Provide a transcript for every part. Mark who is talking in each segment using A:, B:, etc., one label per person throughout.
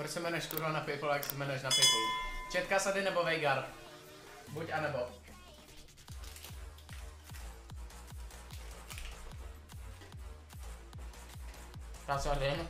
A: Proč se jmenuješ kurva na Paypal, jak se jmenuješ na Paypalu? Četka Sady nebo Veigar? Buď a nebo. Se vím.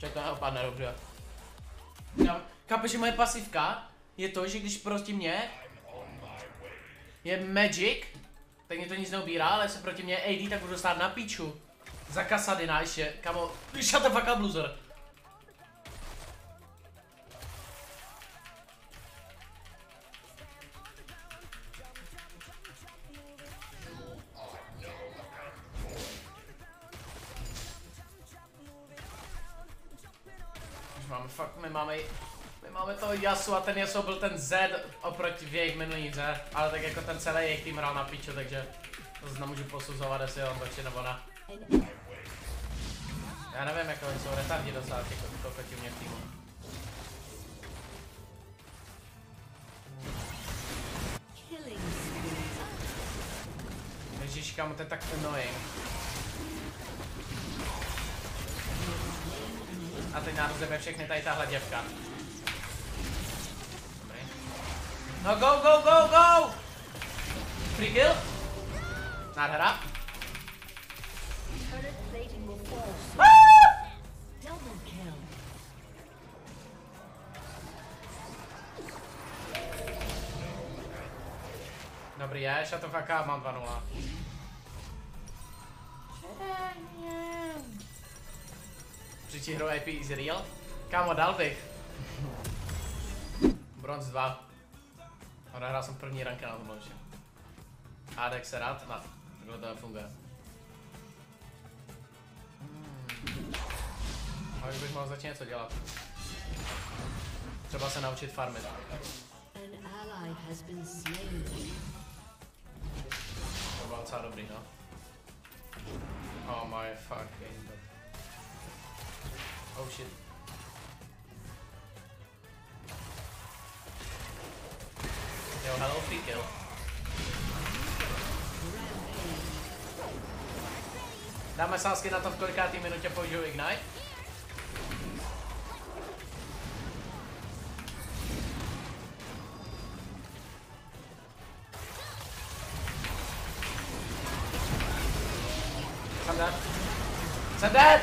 A: Ček to neopadne dobře. Že moje pasivka je to, že když proti mě je Magic, tak mě to nic neubírá, ale se proti mě AD, tak budu dostat na píču. Za Kasadina ještě, kamo, shut the fuck up loser. Yasu a ten Yasu byl ten Z oproti v jejich minulý hře, ale tak jako ten celý jejich tým hrál na piču, takže to nemůžu posuzovat, jestli on lepší nebo ne. Já nevím, jako oni jsou retardi těch kokoti u mě v týmu. Ježíš, kamo, to je tak annoying. A teď nás všechny tady tahle děvka. Dobrý. No go, go, go, go! Free kill? Nádhera. Dobrý je, fuck up, mám 2-0. Příští hru IP is real? Kámo, dal bych. Bronze 2. Odehrál jsem první ranka na tomhle všem. Adek se rád? No, takhle to nefunguje. Hmm. A už bych mohl začít něco dělat. Třeba se naučit farmit. To bylo docela dobrý, no. Oh my fucking god. Oh shit. Hello free kill. Dáme sásky na to, v kolikátý minutě použiju Ignite? Jsem dead. Jsem dead!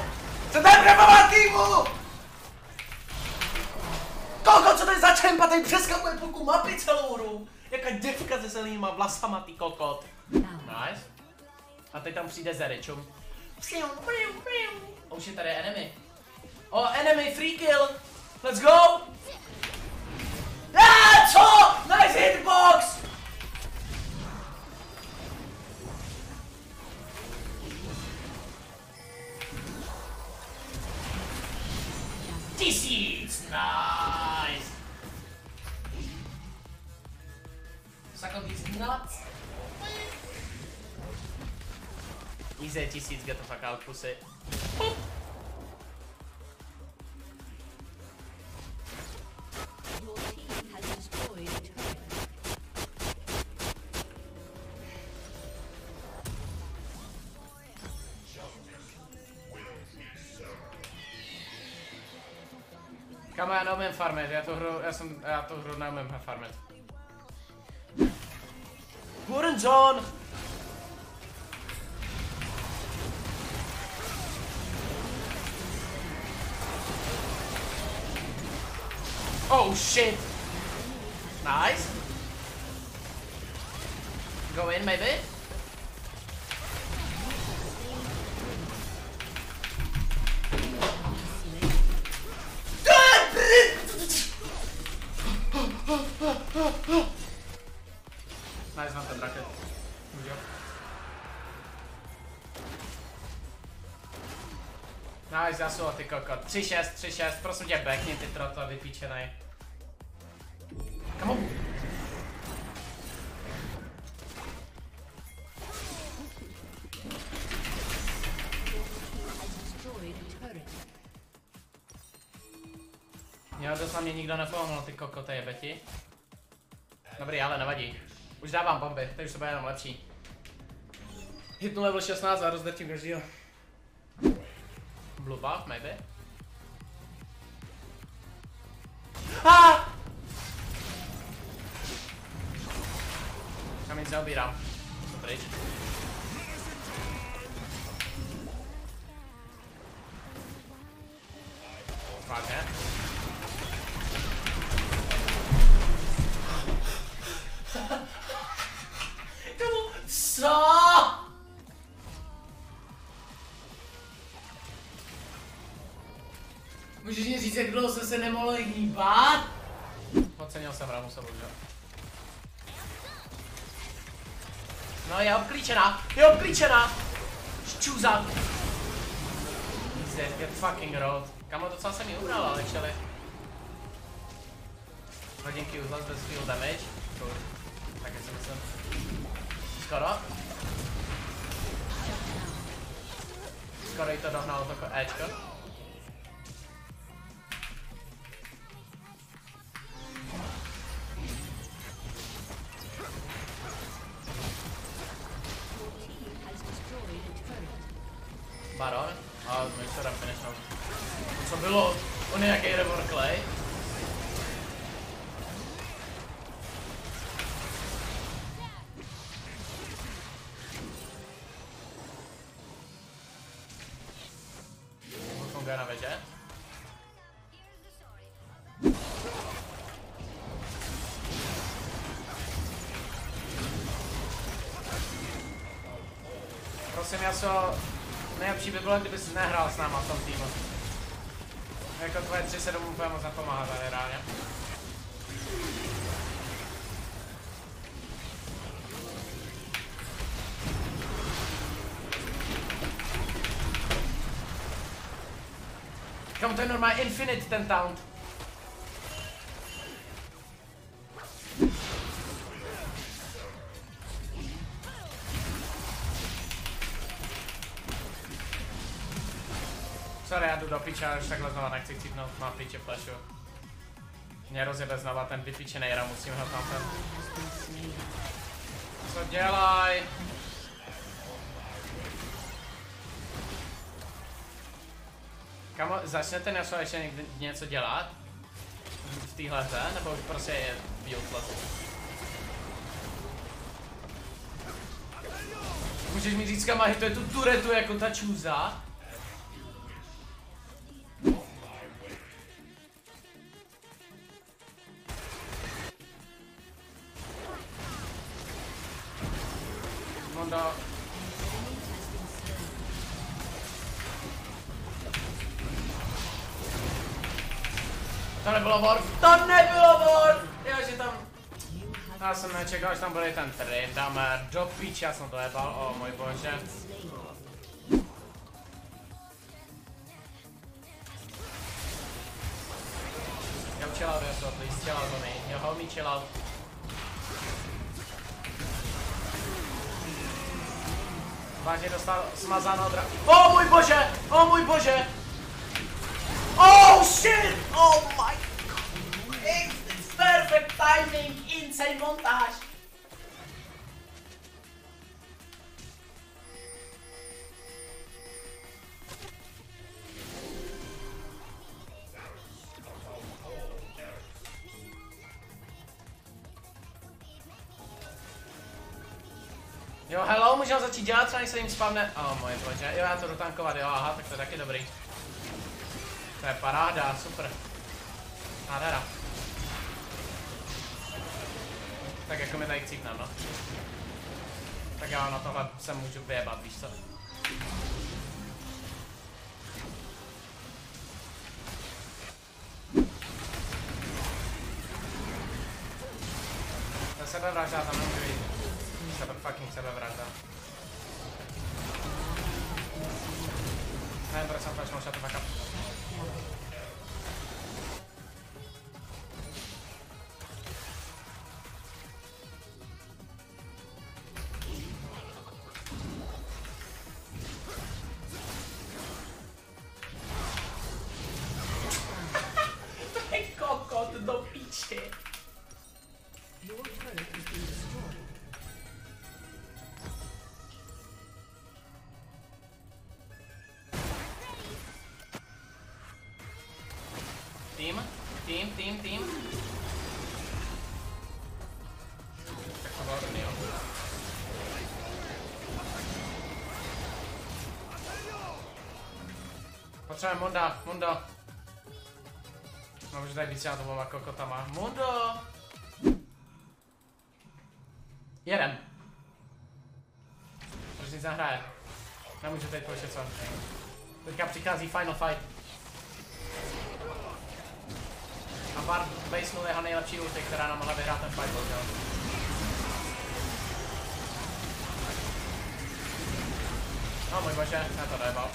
A: Jsem dead, týmu! Koko, co je za čempa, tady přeskakuje půlku mapy celou hru. Jaká děvka se zelenýma vlasama, ty kokot. Nice. A teď tam přijde. Oh shit, tady je enemy. Oh, enemy, free kill. Let's go! Ah, co? Nice hitbox! Tisíc! Nice! Suck on these nuts! Easy tisíc, get the fuck out, pussy.
B: Your team has destroyed a turret.
A: Kamo, já neumím farmit, já tu hru, já jsem, já tu hru neumím farmit. Zone! Oh shit! Nice. Go in maybe? Nice, já jsou ty kokot. 3-6, 3-6, prosím tě, backni ty troto vypíčenej. Come on. Jo, dost na mě nikdo nepomohl, ty kokoty jebeti. Dobrý, ale nevadí. Už dávám bomby, teď už to bude jenom lepší. Hitnu level 16 a rozdrtím každýho. Blue buff, my. Ah! Coming down, beat out. Jsem se nemohl hýbat? Ocenil jsem Ramusa, bohužel. No je obklíčená, je obklíčená! Ščůza! Jesus, get fucking road. Kamo, docela jsem ji ubral, ale čeli. Hodinky uzlas bez field damage. Cool. Tak si myslím. Skoro. Skoro jí to dohnalo to Ečko.
B: A
A: my to dám finishnout. Co bylo? On je nějaký Revor Clay. Prosím, já so... Nejlepší by bylo, kdybys nehrál s náma v tom týmu. Jako tvoje 3-7 úplně moc nepomáhá tady reálně. Kam to je normálně infinite ten taunt. Do piče, ale už takhle znova nechci chcípnout, má piče flashu. Mě rozjebe znova ten vypičený ram, musím ho tam ten... Co dělaj? Kamo, začne ten Yasuo ještě někdy něco dělat? V téhle hře, nebo už prostě je useless? Můžeš mi říct, kam hituje tu turetu jako ta čůza? Mondo. To nebylo Worf, to nebylo Worf! Jo, že tam... Já jsem nečekal, že tam bude ten Trindamer, do píče, já jsem to jebal, o můj bože. Yo, chill out, Yasuo, please, chill out on me. Yo, homie, chill out. Vážně dostal smazanou dra... O můj bože! O můj bože! Oh shit! Oh my god! It's perfect timing! Insane montáž! Jo, hello, můžeme začít dělat, třeba se jim spavne... Oh, moje bože, jo, já to jdu tankovat, jo, aha, tak to je taky dobrý. To je paráda, super. Nádhera. Tak jako mi tady chcípnem, no. Tak já na tohle se můžu vyjebat, víš co? To je sebevražda, tam nemůžu. Sebe, fucking sebevražda. Nevím, proč jsem flashnul, shut the fuck up. To je kokot do píči. Tým? Tým, tým. Tak to bylo dobrý, jo. Potřebujeme Munda, Mundo. No, že tady víc já to mám jako kokotama. Mundo! Jedem. Proč nic nehraje? Nemůžu teď pojít co. Teďka přichází Final Fight. A Bard basenul jeho nejlepší ulti, která nám mohla vyhrát ten fight, jo. No můj bože, já to dojebal.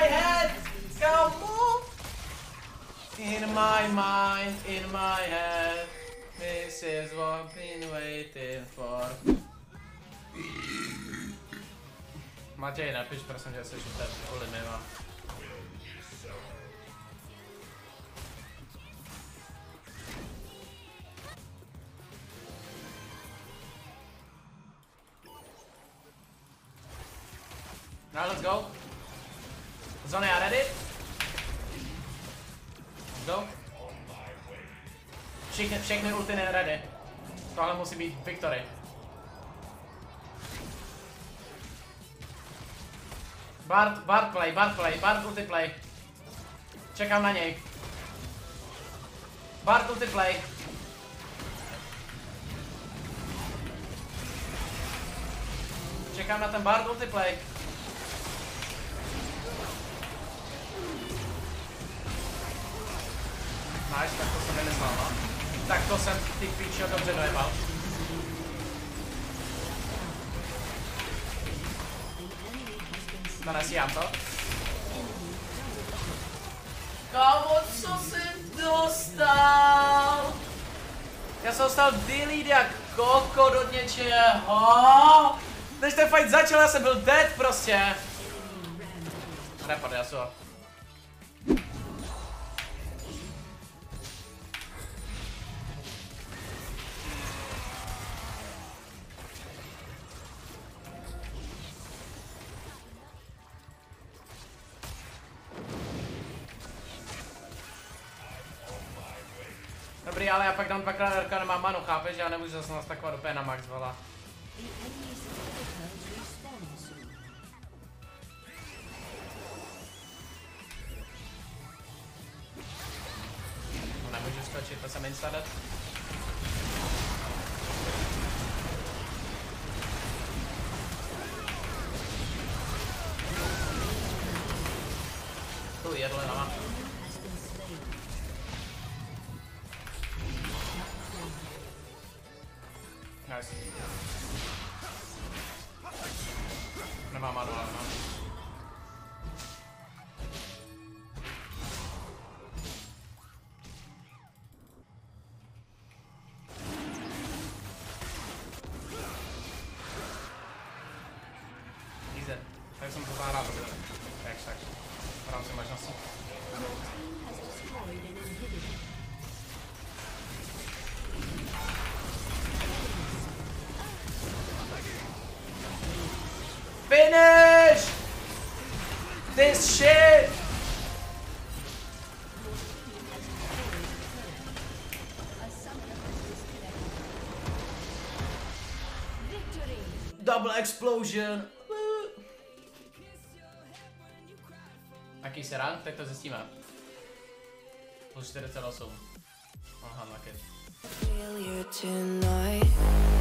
A: My head. In my mind, in my head. This is what I've been waiting for. Matěj, napiš prosím tě, to je kvůli. Now let's go. Zone are ready. Let's go. Všechny, všechny ulty ready. Tohle musí být victory. Bard, Bard play, Bard play, Bard ulti play. Čekám na něj. Bard ulti play. Čekám na ten Bard ulti play. Nice, tak to jsem nemyslel, no. Tak to jsem ty píčo dobře dojebal. No nesíhám to. Kámo, co jsem dostal? Já jsem dostal delete jak koko do něčeho. Než ten fight začal, já jsem byl dead prostě. Repad, já jsem. Ale já pak dám dvakrát RK, nemám manu, chápeš? Já nemůžu zase nastakovat úplně na max,
B: soon.
A: No nemůžu skočit, to jsem insta dead. Tu jedle no. Nice. Nemám manu, ale mám. Easy. Tak jsem to zahrál dobře. Jak tak. V rámci možností.
B: Your team has destroyed an inhibitor.
A: Finish! This shit! Double explosion! Jaký se rank? Tak to zjistíme. Plus 48. Aha,
C: failure tonight.